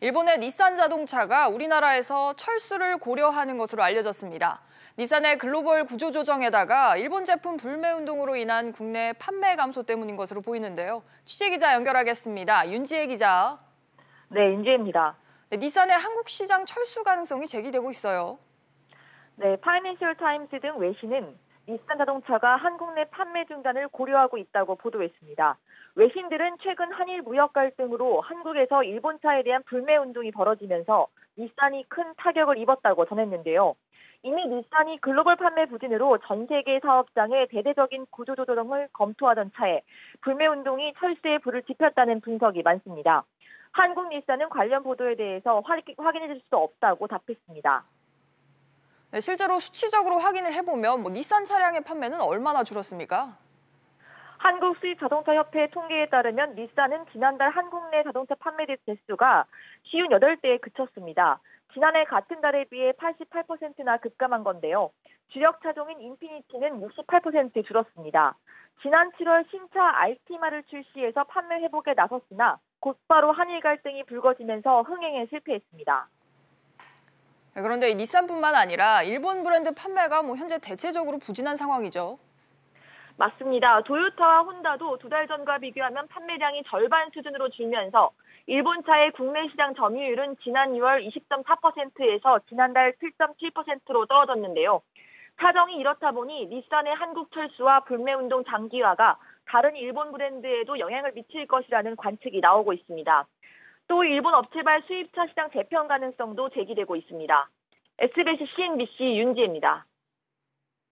일본의 닛산 자동차가 우리나라에서 철수를 고려하는 것으로 알려졌습니다. 닛산의 글로벌 구조조정에다가 일본 제품 불매 운동으로 인한 국내 판매 감소 때문인 것으로 보이는데요. 취재 기자 연결하겠습니다. 윤지혜 기자. 네, 윤지혜입니다. 네, 닛산의 한국 시장 철수 가능성이 제기되고 있어요. 네, 파이낸셜 타임스 등 외신은 닛산 자동차가 한국 내 판매 중단을 고려하고 있다고 보도했습니다. 외신들은 최근 한일 무역 갈등으로 한국에서 일본차에 대한 불매 운동이 벌어지면서 닛산이 큰 타격을 입었다고 전했는데요. 이미 닛산이 글로벌 판매 부진으로 전 세계 사업장에 대대적인 구조조정을 검토하던 차에 불매 운동이 철수에 불을 지폈다는 분석이 많습니다. 한국 닛산은 관련 보도에 대해서 확인해 줄 수 없다고 답했습니다. 네, 실제로 수치적으로 확인을 해보면 뭐 닛산 차량의 판매는 얼마나 줄었습니까? 한국 수입 자동차 협회 통계에 따르면 닛산은 지난달 한국 내 자동차 판매 대수가 58대에 그쳤습니다. 지난해 같은 달에 비해 88%나 급감한 건데요. 주력 차종인 인피니티는 68% 줄었습니다. 지난 7월 신차 알티마를 출시해서 판매 회복에 나섰으나 곧바로 한일 갈등이 불거지면서 흥행에 실패했습니다. 네, 그런데 닛산뿐만 아니라 일본 브랜드 판매가 뭐 현재 대체적으로 부진한 상황이죠. 맞습니다. 도요타와 혼다도 두 달 전과 비교하면 판매량이 절반 수준으로 줄면서 일본 차의 국내 시장 점유율은 지난 2월 20.4%에서 지난달 7.7%로 떨어졌는데요. 사정이 이렇다 보니 닛산의 한국 철수와 불매운동 장기화가 다른 일본 브랜드에도 영향을 미칠 것이라는 관측이 나오고 있습니다. 또 일본 업체발 수입차 시장 재편 가능성도 제기되고 있습니다. SBS CNBC 윤지혜입니다.